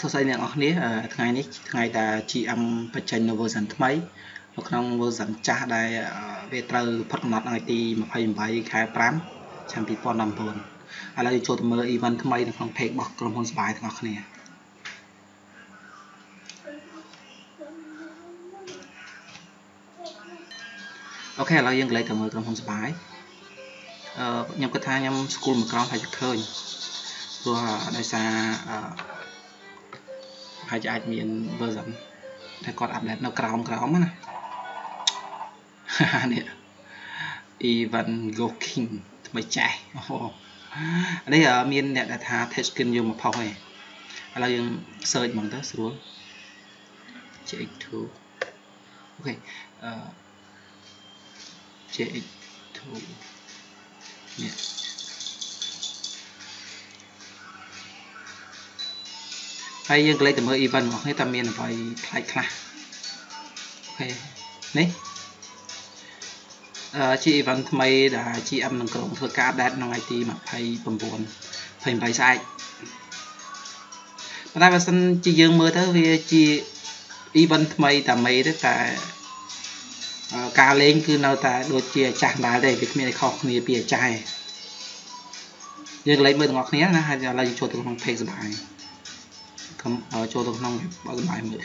សួស្តីអ្នកនរគ្នាថ្ងៃនេះថ្ងៃដែល GM បញ្ចេញនៅ version ថ្មីនៅក្នុង version ចាស់ដែលវាត្រូវផុតកំណត់ថ្ងៃទី28ខែ5ឆ្នាំ2019ឥឡូវយើងចូលទៅមើល event ថ្មីនៅក្នុង page របស់ក្រុមហ៊ុនសបាយទាំងអស់គ្នាអូខេឥឡូវយើងកន្លែងទៅមើលក្រុមហ៊ុនសបាយអឺខ្ញុំគិតថាខ្ញុំស្គាល់មួយក្រុមហើយឃើញព្រោះដោយសារអឺ ហើយអាចមាន version តែគាត់អាប់ដេតនៅក្រោមក្រោមណានេះ event looking ថ្មីចាស់អូនេះមានអ្នកដែលថា touch screen យកមកផុសឯងឥឡូវយើង search ហ្មងទៅស្រួល JX2 អូខេអឺ JX2 នេះ ហើយយើងក៏លេចទៅមើល event របស់គ្នាតើមានអ្វីប្លែកខ្លះអូខេនេះអឺជា event ថ្មីដែល GM នឹងក្រុមធ្វើការ update ក្នុងថ្ងៃទី29 28ស្អែកប៉ុន្តែបើសិនជាយើងមើលទៅវាជា event ថ្មីតែមេទេតែការលេងគឺនៅតែដូចជាអាចាស់ដែរទេវាគ្មានអីខុសគ្នាពីអាចាស់ទេយើងលេងមើលទាំងអស់គ្នាណាហើយឥឡូវយើងចូលទៅក្នុង page សបាយ ចូលទៅក្នុងបើកបាយមើល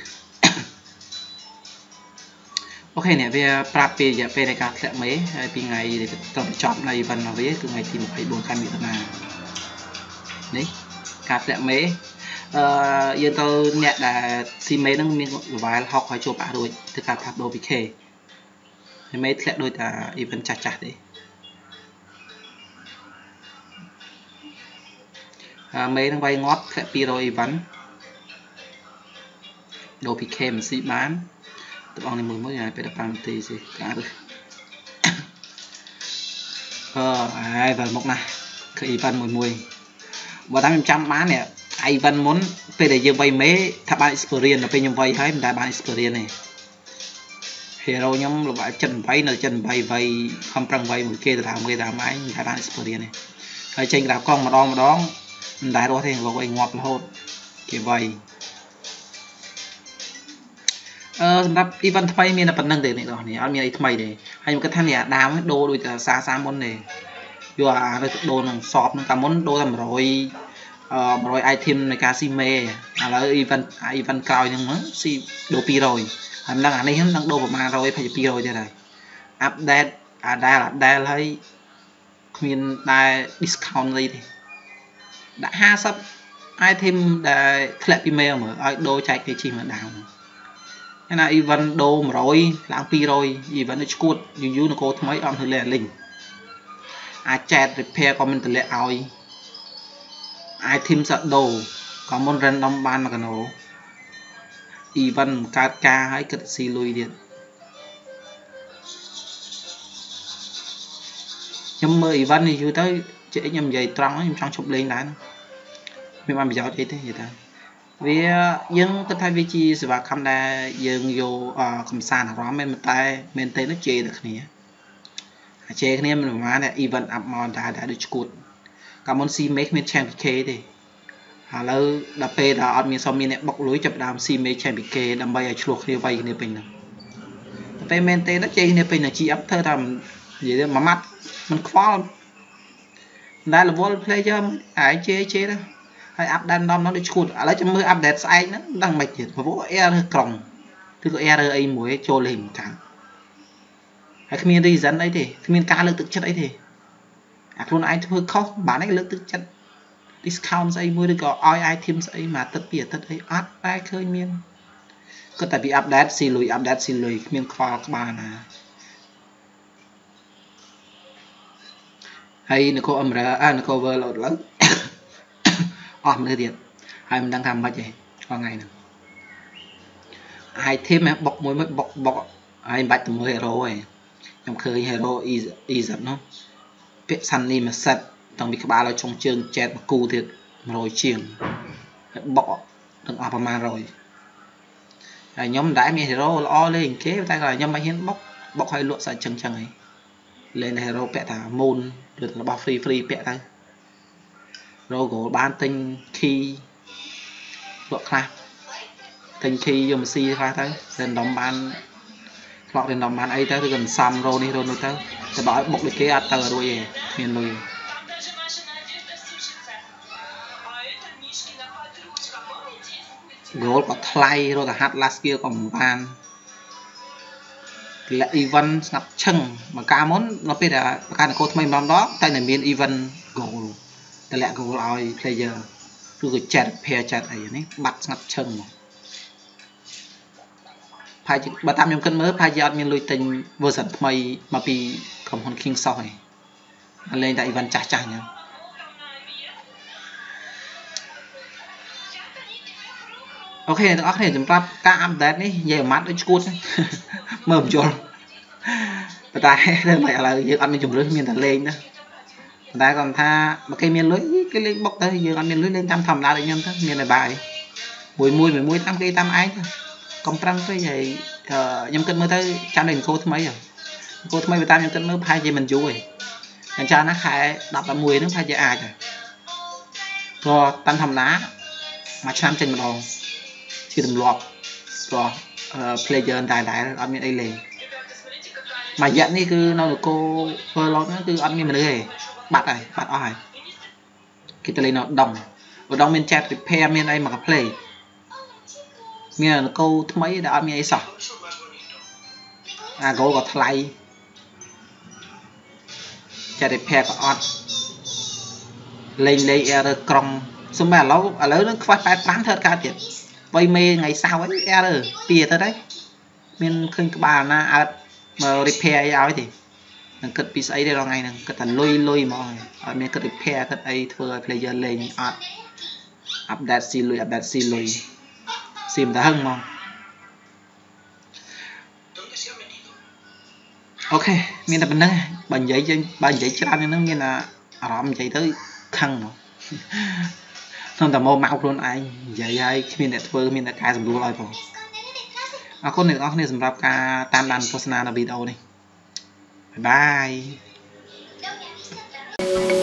អូខេនេះវាប្រាប់ពីរយៈពេលនៃការធ្លាក់មេហើយពីថ្ងៃទៅចប់នៃ event របស់វាគឺថ្ងៃទី24ខែមិថុនានេះការធ្លាក់មេអឺយើងទៅអ្នកដែលស៊ីមេហ្នឹងមាន level 60ហើយចូលបាក់រួចធ្វើការផ្លាស់ប្ដូរពី K ហើយមេធ្លាក់ដូចតែ event ចាស់ចាស់ទេអាមេនឹងវាយងាប់ធ្លាក់200 event ដូរពី KMC បានតបងនេះមួយមួយឲ្យពេល15នាទីសិការឺអឺហើយវល់មកណាគឺ event មួយមួយបើតាមខ្ញុំចាំបាននេះ event មុនពេលដែលយើងវាយមេថាបាន experience ដល់ពេលខ្ញុំវាយហើយមិនដែលបាន experience ទេ hero ខ្ញុំល្បាចិត្ត8នៅចិត្ត8វាយខំប្រឹងវាយមួយគេទៅតាមគេតាមឯងមិនដែលបាន experience ទេហើយចេញក្រាបកង់ម្ដងម្ដងមិនដែលរស់ទេវាយងាប់រហូតគេវាយ អឺសម្រាប់ event ថ្មីមានតែប៉ុណ្្នឹងទេអ្នកនរគ្នាអត់មានអីថ្មីទេហើយខ្ញុំគិតថានេះអាដាមដូរដូចតែសាសាមុនទេយកអាទៅដូរនឹងសອບនឹងកាលមុនដូរតែ100អឺ100 item នៃការស៊ីមេឥឡូវ event event ក្រោយហ្នឹងមកស៊ីដូរ200ហើយមិនដឹងអានេះហ្នឹងដូរប្រហែល100ប្រហែល200ទៀតហើយ update អាដែលអាដែលហើយគ្មានដែល discount អីទេដាក់50 item ដែលធ្លាក់ពីមេមើលឲ្យដូរចែកគេជីមកដើម ណា event ដូរ100ឡើង200 event នៅឈួតយូរយូរនគរថ្មីអត់ធ្វើលេលីងអាច chat repair ក៏មិនតម្លាក់ឲ្យ item សាដូក៏មុន random បានមួយកណោ event កើតការឲ្យគិតស៊ីលុយទៀតខ្ញុំមើល event នេះយូរទៅជិះខ្ញុំនិយាយត្រង់ខ្ញុំចង់ឈប់លេងដែរមានបានប្រយោជន៍អីទេនិយាយថា វាយើងគិតថាវាជាសេវាកម្មដែលយើងយកកំសាន្តអារម្មណ៍មែនតែមែនទេនោះជេរតែគ្នាជេរគ្នាមិនប្រហែលតែ event up មកតែតែដូចឈួតកាលមុន C make មាន champion K ទេឥឡូវដល់ពេលដល់អត់មានសមមានអ្នកបុកលុយចាប់ដើម C make champion K ដើម្បីឲ្យឆ្លោះគ្នាវាយគ្នាពេញហ្នឹងតែពេលមែនទេនោះជេរគ្នាពេញនឹង G up ធ្វើថានិយាយទៅមួយម៉ាត់មិនខ្វល់ដែល level player ឯងជេរជេរទៅ ហើយអាប់ដេតដំនោះដូចឈួតឥឡូវចាំមើលអាប់ដេតស្អែកហ្នឹងមិនដឹងមិនទៀតព្រោះ air ឬក្រុងឬក៏ air អីមួយចូលលេងកាន់ហើយគ្មាន reason អីទេគ្មានការលើកទឹកចិត្តអីទេអាខ្លួនឯងធ្វើខុសបានឯងលើកទឹកចិត្ត discount ស្អីមួយឬក៏ឲ្យ item ស្អីមួយអាទិត្យពីរអាទិត្យអីអត់តែឃើញមានគាត់តែពី update ស៊ីលុយ update ស៊ីលុយគ្មានខ្វល់ក្បាលណាហើយនគរអមរាអានគរ world អត់ឡើង អស់មនុស្សទៀតហើយមិនដឹងថាមិនទេថ្ងៃហ្នឹង item បុកមួយមួយបុកបុកហើយមិនបាច់ទៅមើល hero ទេខ្ញុំឃើញ hero easy នោះពាក់ sunny មួយសិតតាំងពីក្បាលឲ្យចុងជើងចែកមកគូទៀត100ជាងហើយបុកទាំងអស់ប្រហែល100ហើយខ្ញុំមិនដែលមាន hero ល្អលេងគេតែគាត់ខ្ញុំមិនហ៊ានបុកបុកឲ្យលក់សាច់ចឹងចឹងហីលេង hero ពាក់ថា moon ឬរបស់ free free ពាក់ទៅ logo បានទិញ key លក់ខ្លះទិញ key យកមកស៊ីខ្លះទៅ random បានផ្លក់ random បានអីទៅគឺមិនសំរោនេះរោនោះទៅទៅដល់ឲ្យបុកដូចគេអត់ទៅរួចទេគ្មានលុយ goal ក៏ថ្លៃរត់ទៅហាត់ last skill ក៏មិនបានលក្ខ event ស្ងាត់ឈឹងមកកាលមុនដល់ពេលដែលប្រកាសនគរថ្មីម្ដងដល់តែតែមាន event goal តម្លាក់ goal ឲ្យ player ឬក៏ចាត់ pair ចាត់អីនេះបាត់ស្ងាត់ឈឹងមកផាយបើតាមខ្ញុំគិតមើលផាយអត់មានលុយទិញ version ថ្មីមកពីក្រុមហ៊ុន King Soft ឯងលេងតែ event ចាស់ចាស់អញ្ចឹងអូខេទាំងអស់គ្នាសម្រាប់ការអាប់ដេតនេះនិយាយអាម៉ាត់ដូចឈួតមើលមិនយល់ប៉ុន្តែដល់ឥឡូវយើងអត់មានជំរឿនមានតែលេងណា ប៉ុន្តែគាត់ថាបើគេមានលុយគេលេងបុកទៅយើងអត់មានលុយលេងតាមធម្មតាដូចខ្ញុំទៅមានតែបាយមួយមួយមួយតាមគេតាមឯងទៅកុំប្រឹងពេកហើយខ្ញុំគិតមើលទៅចាំតែអង្គថ្មីអង្គថ្មីបើតាមខ្ញុំគិតមើលប្រហែលជាមិនយូរទេអញ្ចឹងណាខែ10 11ហ្នឹងប្រហែលជាអាចហើយព្រោះតាមធម្មតាមួយឆ្នាំចេញម្ដងជាទម្លាប់ព្រោះ player តែតែអត់មានអីលេង មួយរយៈនេះគឺនៅនគរ World ហ្នឹងគឺអត់មានមនុស្សទេបាត់ហើយបាត់អស់ហើយគេទៅលេងនៅដងដងមាន chat repair មានអីមក play មាននគរថ្មីដែលអត់មានអីសោះអា go ក៏ថ្លៃ chat repair ក៏អត់លេងលេង error ក្រុងសុំតែឥឡូវឥឡូវនឹងខ្វះ85ធ្វើកើតទៀត3មេថ្ងៃសៅរ៍អី error ពីទៅទៅមានឃើញក្បាលណាអើត មក repair អីឲ្យទេនឹងគិតពីស្អីទេរាល់ថ្ងៃហ្នឹងគិតតែលុយលុយហ្មងអត់មានគិត repair គិតអីធ្វើឲ្យ player លេងអត់ update ស៊ីលុយ update ស៊ីលុយស៊ីមិនទៅហឹងហ្មងOkay មានតែប៉ុណ្្នឹងបើនិយាយបើនិយាយច្រើនហ្នឹងមានអារម្មណ៍និយាយទៅខឹងហ្មងក្នុងតែមកមកខ្លួនឯងនិយាយហើយគ្មានអ្នកធ្វើគ្មានអ្នកកែសម្រួលឲ្យផង អរគុណអ្នកទាំងអស់គ្នាសម្រាប់ការតាមដានទស្សនានៅវីដេអូនេះ bye bye